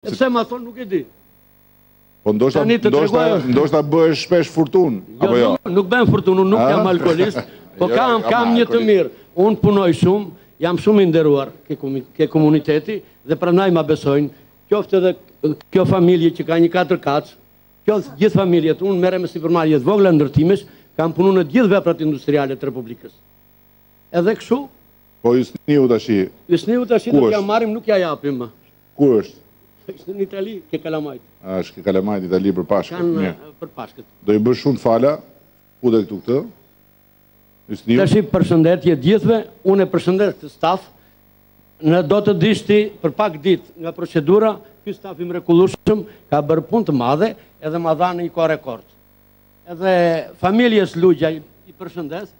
E pse ma thonë nuk e di. Po ndoshta ndoshta ndoshta bëhesh shpesh furtunë, jo, apo jo? Nuk bëhem furtunë, nuk jam alkoolist, po jo, kam kam një të mirë. Un punoj shumë, jam shumë i nderuar ke komuniteti dhe prandaj ma besojnë. Qoftë edhe kjo familje që ka një katërkatësh, qoftë gjithë familjet, un merrem me sipërmarrje të vogla ndërtimesh, kam punuar në gjithë veprat industriale të Republikës. Edhe kështu? Po Hysniu tash. Hysniu tash do t'ja marrim, nuk ja japim më. Ku është? Është në Itali, ke kalamajt. A, është ke kalamajt, Itali, për Pashkët. Kanë, Mirë. për Pashkët. Do i bësh shumë të fala, fute këtu këtë. Hysniu. Tashi përshëndetje gjithëve, unë e përshëndes këtë staf, në do të dish ti për pak ditë nga procedura, ky staf i mrekullueshëm ka bërë punë të madhe edhe ma dha në një kohë rekord. Edhe familjes Lugjaj i përshëndes,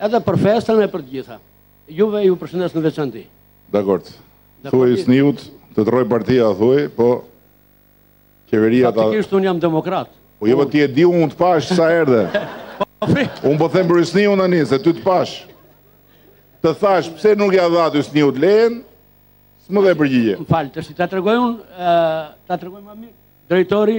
Edhe për festën e për të gjitha. Juve ju përshëndes në veçanti. Dakord. Thuaj Hysniut, të të rrojë partia, thuaj, po qeveria ta... Faktikisht unë jam demokrat. Po jo, po ti e di unë të pash sa erdhe. Po, po, unë po them për Hysniun tani, se ty të pash. Të thash, pse nuk ja dhatë Hysniut lejen, s'më dhe përgjigje. Më fal, tashi, ta tregoj unë, ta tregoj më mirë, drejtori,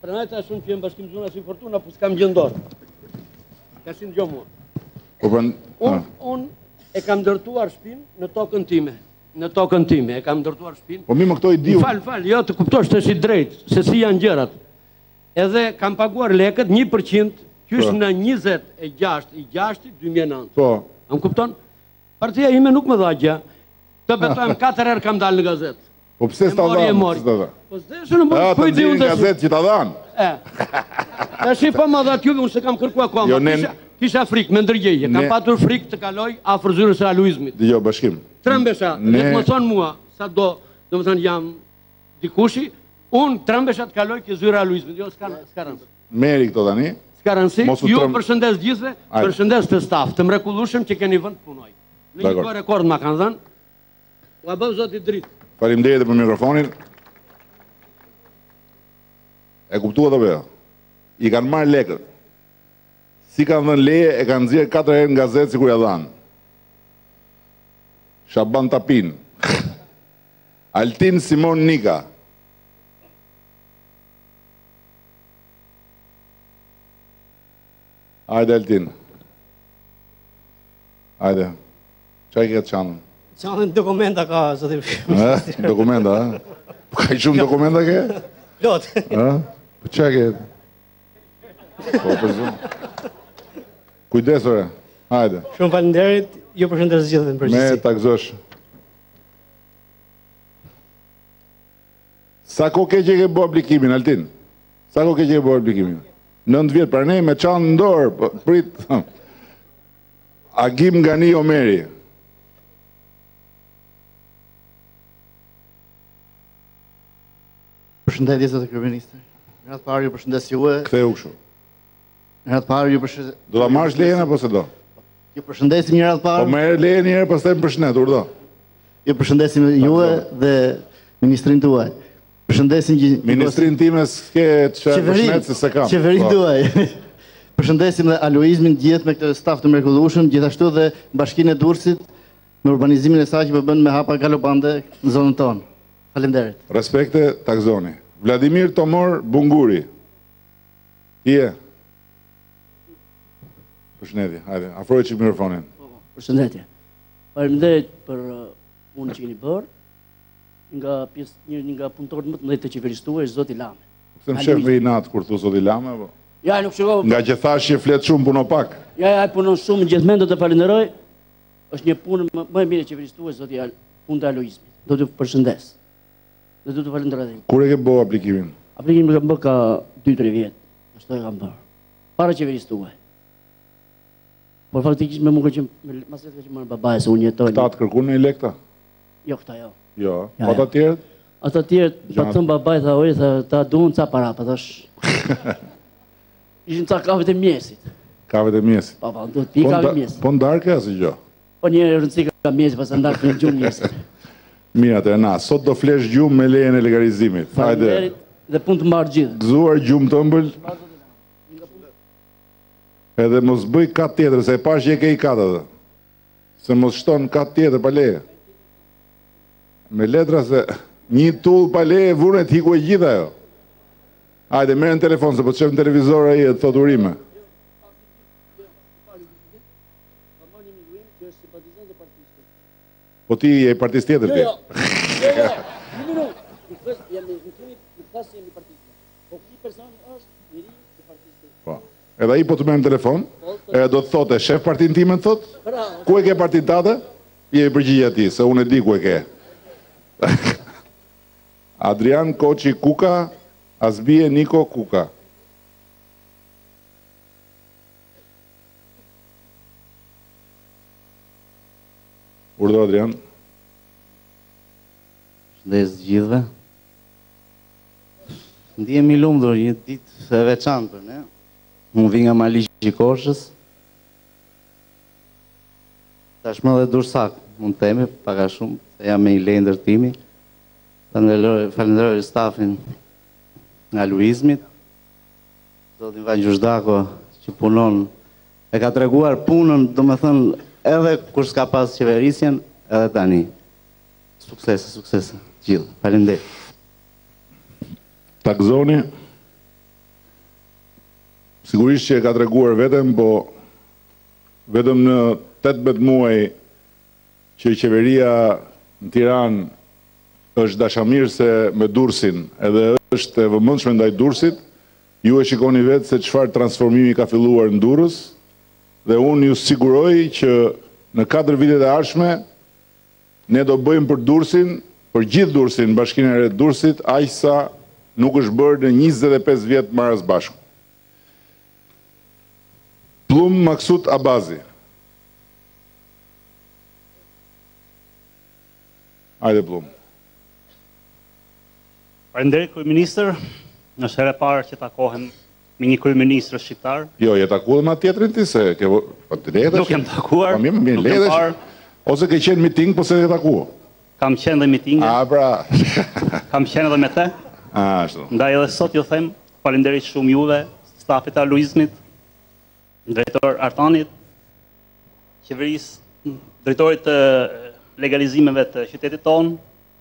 Pranaj tashi që je Bashkim, të thonë si furtuna, po s'kam gjë në dorë. Tashi dëgjo mua. Po pran... Unë ah. un, e kam ndërtuar shpinë në tokën time. Në tokën time, e kam ndërtuar shpinë. Po mi më këto i di unë. Fal, fal, jo të kuptosh tashi drejt, se si janë gjërat. Edhe kam paguar lekët 1% qysh po. në 26 i 6 i 2009. Po. A më kupton? Partia ime nuk më dha gjë. Të betohem 4 herë kam dalë në gazetë. Po pse s'ta dhanë? E mori, e mori. Po s'desh në mori, po i di unë të shumë. që ta dhanë. E. Tashi po ma dhatë juve, unë s'e kam kërkua kua jo, ma. Kisha frikë, me ndërgjegje. Kam patur frikë të kaloj afër zyrës së ALUIZNI-t. Dhe jo, Bashkim. Trëmbesha, dhe të më thonë mua, sado, domethënë jam dikushi, unë trëmbesha të kaloj ke zyra e ALUIZNI-t. Jo, s'ka rëndë. Merri këto tani. S'ka rëndësi, ju përshëndes gjithve, përshëndes ktë staf, të mrekullushëm që keni vënë në punë. Në një kohë rekord ma kanë dhënë, Ua bëftë zoti drit. Faleminderit për mikrofonin. E kuptuat apo jo? I kanë marrë lekët. S'i kanë dhënë leje e kanë nxjerr katër herë në gazetë sikur ja dhanë. Shaban Tapin. Altin Simon Nika. Ajde Altin. Ajde. Ça e ke çantën? Çantën dokumenta kam, zotëri. Ë, dokumenta, ë. Po ka shumë dokumenta ke? Plot. Ë? Po ça i ke? Po po zum. Kujdes ore. Hajde. Shumë faleminderit. Ju përshëndes gjithëve në përgjithësi. Me takzosh. Sa kohë ke që e ke bo aplikimin, Altin? Sa ko keq e ke bo aplikimin? Nëntë vjet, pra ne me çantë n'dorë, po, prit. Agim Gani Omeri. Përshëndetje, zoti kryeministër. Në radhë të parë, ju përshëndes juve. Kthehu këshu. Në radhë të parë, ju përshëndesim. Do ta marrësh lejen apo s'e do? Ju përshëndesim në radhë të parë. Po merr lejen një herë, pastaj më përshëndet, urdhëro. Ju përshëndesim juve dhe ministrin tuaj. Përshëndesim që... Ministrin tim s'ke çfarë e përshëndet se s'e kam. Qeverinë, po, tuaj. Përshëndesim dhe ALUIZNI-n gjithë me këtë staf të mrekullueshëm, gjithashtu dhe Bashkinë e Durrësit në urbanizimin e saj që po bën me hapa galopante në zonën tonë. Faleminderit. Respekte Takzoni. Vladimir Tomor Bunguri. Ti je? Përshëndetje, hajde, afroje çik mikrofonin. Përshëndetje. Faleminderit për uh, punën që jeni bërë. Ka pjesë një nga punëtorët më të mëdhenj të qeverisë tuaj, zoti Lame. Pse më shef me inat kur thua zoti Lame apo? Jo, nuk shikoj. Ngaqë thashë që flet shumë punon pak. Jo, jo, punon shumë, gjithmonë do të falenderoj. Është një puna më e mirë e qeverisë tuaj, zoti Al, puna e ALUIZNI-t. Dua të përshëndes. dhe du të falënderoj. Kur e ke bo aplikimin? Aplikimin e kam bërë ka 2-3 vjet, ashtu e kam bërë. Para qeverisë tuaj. Por faktikisht me mu ka qenë, m'është vetë ka qenë marrë babai, se unë jetoj. Këta të kërkun noi lek këta? Jo, këta jo. Jo, po ata tjerët? Ata tjerët, po atëherë më tha babai, tha o, tha, të duhen ca para, po thashë. Ishin ca kafet e mjesit. Kafet e mjesit? Po, po, do pi kafet e mjesit. Po n'darkë asgjo? Po një herë rëndësi ka kafja mjesit, pastaj n'darkë për gjumë njësoj. Mirë atëherë na, sot do flesh gjumë me lejen e legalizimit. Hajde. Dhe punë të mbarë gjithë. Gëzuar gjumë të ëmbël. Edhe mos bëj kat tjetër, se e pashë që e ke një kat atë. Se mos shton kat tjetër pa leje. Me letra se një tullë pa leje, vure, të iku e gjitha jo. Hajde, merre n'telefon, se po të shef në televizor ai e të thotë urime. Po ti je i partisë tjetër ti. Jo, jo, jo, një minutë. Ju thësë, jam në zhvitimi, ju thësë jam i partisë tjetër. Po ky personi është njeri i partisë tjetër. Po, edhe ai po të merr në telefon, po, po. edhe do të thotë, e shef partinë time të thotë? Pra, ku e ke partinë tate? Jepi përgjigje ti, se unë e di ku e ke. Adrian Koçi Kuka, Azbie Niko Kuka. Urdhëro Adrian. Përshëndetje të gjithëve. Ndihem i lumtur një ditë e veçantë për ne. Unë vi nga Maliqi i Korçës. Tashmë dhe durrsak, mund të themi pak a shumë, se jam me një leje ndërtimi. Falenderoj stafin e ALUIZNI-t. zotin Vangjush Dako që punën e ka treguar punën, domethënë edhe kur s'ka pas qeverisjen, edhe tani. Suksese, suksese të gjithë. Faleminderit. Takzoni sigurisht që e ka treguar veten, po vetëm në 18 muaj që qeveria në Tiranë është dashamirëse me Durrësin edhe është e vëmendshme ndaj Durrësit, ju e shikoni vetë se çfarë transformimi ka filluar në Durrës dhe unë ju siguroj që në katër vitet e ardhshme ne do bëjmë për Durrësin, për gjithë Durrësin, Bashkinë e re të Durrësit, aq sa nuk është bërë në njëzet e pesë vjet marrë së bashku. Pëllumb Maksut Abazi. Hajde Pëllumb. Faleminderit kryeministër. Është hera e parë që takohem me një kryeministër shqiptar. Jo, je takuar me atë tjetrin ti, s'e ke po të lehtë. Nuk jam takuar. Po mirë, mirë, lehtë. Ose ke qenë miting, po s'e ke takuar. Kam qenë dhe miting. A pra. Kam qenë edhe me të. Ashtu. Ndaj edhe sot ju them faleminderit shumë juve, stafit të ALUIZNI-t. Drejtor Artanit, qeverisë, drejtorit të legalizimeve të qytetit tonë,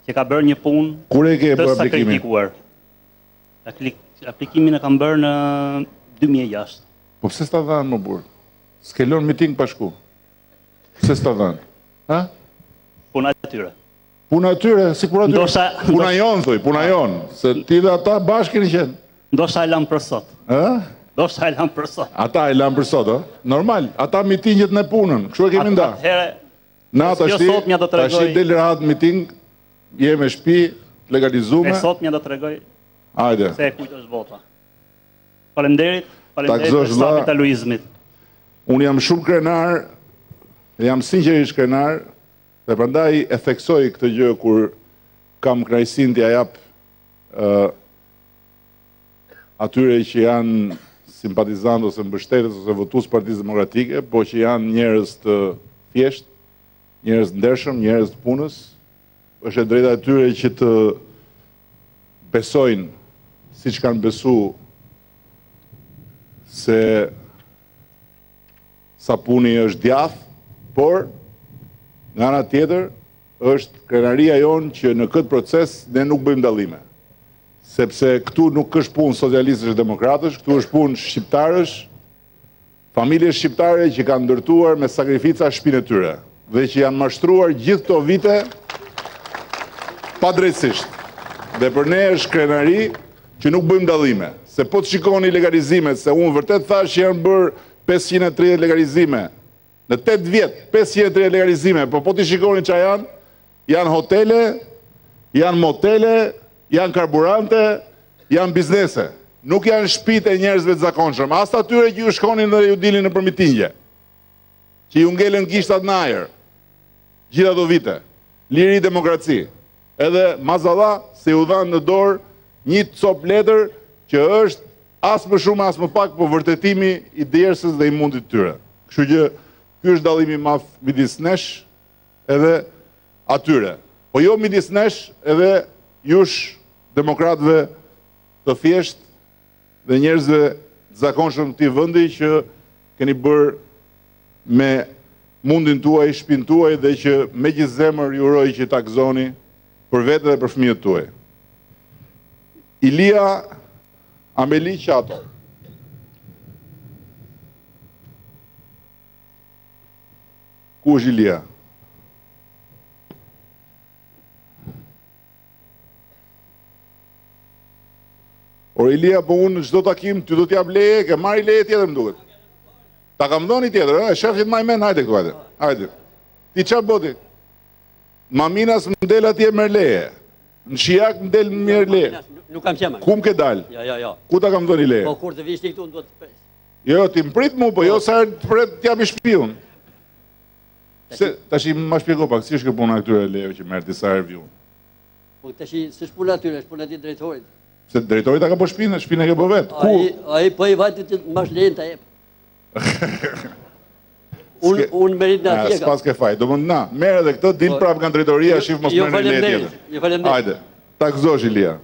që ka bërë një punë Kur e ke bërë aplikimin? Aplikimin e kam bërë në 2006. Po pse s'ta dhanë mo burrë? S'ke lënë miting pa shku? Pse s'ta dhanë? Hë? Puna e tyre. Puna e tyre, si puna e tyre. Ndoshta puna jonë thuj, puna ah. jonë, se ti dhe ata bashkë keni qenë. Ndoshta e lanë për sot. Ë? Ndoshta e lanë për sot. Ata e lanë për sot, ë? Normal, ata mitingjet, ne punën, kështu e kemi nda. Atëherë Na tashti, tashti del rahat miting, je me shpi, legalizume. E sotmja do tregojë Ajde. se e kujt është vota. Falemderit, falemderit për stafin e ALUIZNI-t. Unë jam shumë krenar, jam sinqerisht krenar, Dhe prandaj e theksoj këtë gjë kur kam kënaqësinë t'ia jap atyre që janë simpatizantë ose mbështetës ose votues të Partisë Demokratike, po që janë njerëz të thjeshtë, njerëz të ndershëm, njerëz të punës, është e drejta e tyre që të besojnë siç kanë besu se Sapuni është djathë, por nga ana tjetër është krenaria jonë që në këtë proces ne nuk bëjmë dallime. Sepse këtu nuk është punë socialistësh e demokratësh, këtu është punë shqiptarësh, familjesh shqiptare që kanë ndërtuar me sakrifica shpinë e tyre dhe që janë mashtruar gjithë këto vite padrejtësisht. Dhe për ne është krenari që nuk bëjmë dallime, se po të shikoni legalizimet se unë vërtet thashë që janë bërë Pesëqind e tridhjetë legalizime në tetë vjet, pesëqind e tridhjetë legalizime, po po t'i shikoni ça janë, janë hotele, janë motele, janë karburante, janë biznese. Nuk janë shpitë e njerëzve të zakonshëm, as atyre që ju shkonin dhe ju dilnin nëpër mitingje, që iu ngelën gishtat në ajër. Gjithë ato vite, liri demokraci, edhe mazalla se iu dhanë në dorë një copë letër që është as më shumë as më pak po vërtetimi i djersës dhe i mundit të tyre. Kështu që ky është dallimi i madh midis nesh edhe atyre. Po jo midis nesh edhe jush demokratëve të thjeshtë dhe njerëzve të zakonshëm të këtij vendi që keni bërë me mundin tuaj, shpinë tuaj dhe që me gjithë zemër ju uroj që ta gëzoni për vete dhe për fëmijët tuaj. Ilia Ameli Qato. Ku është Ilia? Por Ilia, po unë në çdo takim ty do t'jap leje, ke marrë një leje tjetër më duket. Ta kam dhënë një tjetër, ë, shef që të maj mend, hajde këtu, hajde. Hajde. Ti ça bën ti? Maminas më del atje merr leje. Në Shijak më del merr leje. Nuk kam qenë. Ku më ke dal? Jo, jo, jo. Ku ta kam dhënë leje? Po kur të vish ti këtu, do të pres. Jo, jo, ti m'prit mu, po jo sa të pret të jap i shpiun. Se, tashi ma shpjego pak, si është kjo puna e këtyre lejeve që merr disa herë ju? Po tashi s'është puna e tyre, është puna e drejtorit. Se drejtori ta ka bërë shpinë, shpinë e ke bërë vetë. Ku? Ai, ai po i vajti të mbash lejen ta jep. Unë u merita nga atje. S'paske faj. Do mund na, merr edhe këtë, dil po, prapë nga drejtoria, jo, shif mos jo, merr leje tjetër. Ju falem. Hajde. Ta gëzosh Ilia.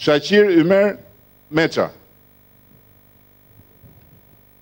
Shaqir Ymer Meça.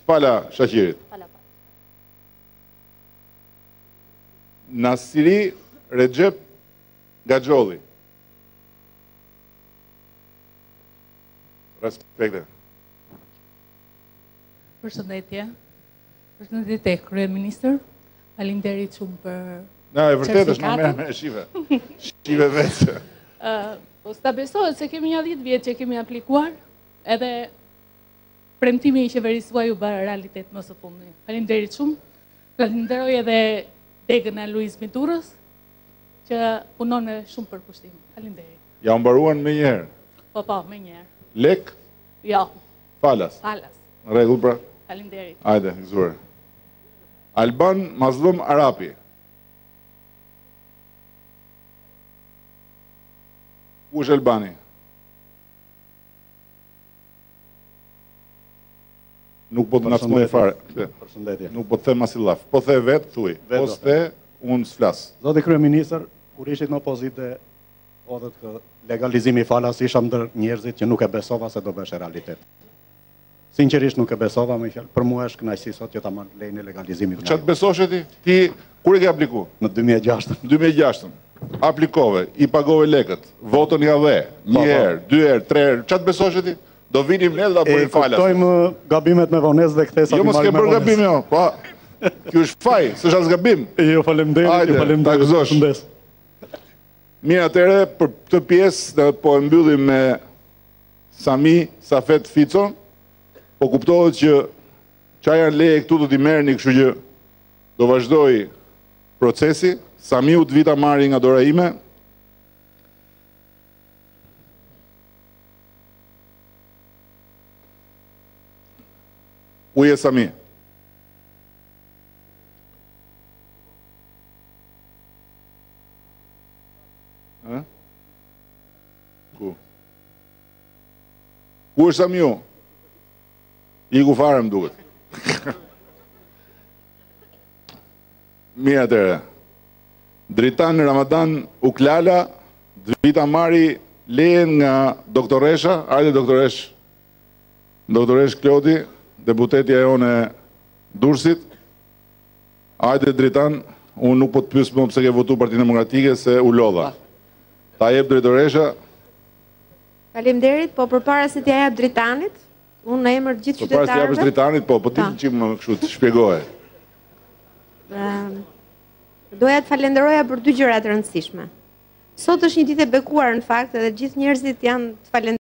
Të fala Shaqirit. Fala pak. Nasiri Rexhep Gaxholli. Respekte. Përshëndetje. Përshëndetje kryeministër. Faleminderit shumë për Na e vërtetë është më me shive. Shive vetë. Ëh, po s'të besohet se kemi një 10 vjet që kemi aplikuar edhe Premtimi i qeverisë suaj u bë realitet më së fundmi. Faleminderit shumë. Falenderoj edhe degën e ALUIZNI-t Durrës që punon me shumë përkushtim. Faleminderit. Ja u mbaruan menjëherë. Po po, menjëherë. Lek? Jo. Falas. Falas. Në rregull pra. Faleminderit. Hajde, gëzuar. Alban Mazllum Arapi. Ku është Albani? Nuk po të ngacmoj fare. Përshëndetje. Nuk po të them asnjë llaf. Po the vetë, thuaj. Po s'the, unë s'flas. Zoti kryeministër, kur ishit në opozitë dhe hodhët që legalizimi i falas, isha ndër njerëzit që nuk e besova se do bëshe realitet. Sinqerisht nuk e besova, me një fjalë, për mua është kënaqësi sot që ta marr lejen e legalizimit nga ju. Ç'a të besoshe ti? Ti Kur e ke apliku? Në dy mijë e gjashtë. Në dy mijë e gjashtë. Aplikove, i pagove lekët, votën ia dhe, një herë, dy herë, tre herë, ça të besoshe ti? Do vinim ne dhe ta bëjmë falas. E kuptojmë gabimet me vonesë dhe kthesat i marrim me vonesë. Jo, mos ke bërë gabim jo. Po. Ky është faj, s'është as gabim. Jo, faleminderit, ju faleminderit. Hajde, shëndet. Mirë, atëre për këtë pjesë dhe po e mbyllim me Sami Safet Fico. Po, kuptohet që çfarë janë leje këtu do t'i merrni, kështu që Do vazhdojë procesi, Samiu të vijë ta marri nga dora ime, Ku je Sami. Ë? Ku? Ku është Samiu? Iku fare më duket. Mirë atëre. Dritan Ramadan Uklala, të vijë ta marri lejen nga doktoresha, ajde doktoresh. Doktoresh Klodi, deputetja jonë e Durrësit. Ajde Dritan, unë nuk po të pyes më pse ke votuar Partinë Demokratike se u lodha. Ta jep drejtoresha. Faleminderit, po përpara se t'ia jap Dritanit, unë në emër të gjithë qytetarëve. Përpara se t'ia japësh Dritanit, po, po ti që me kështu të shpjegoje. Doja të falenderoja për dy gjëra të rëndësishme. Sot është një ditë e bekuar në fakt edhe gjithë njerëzit janë të falenderuar.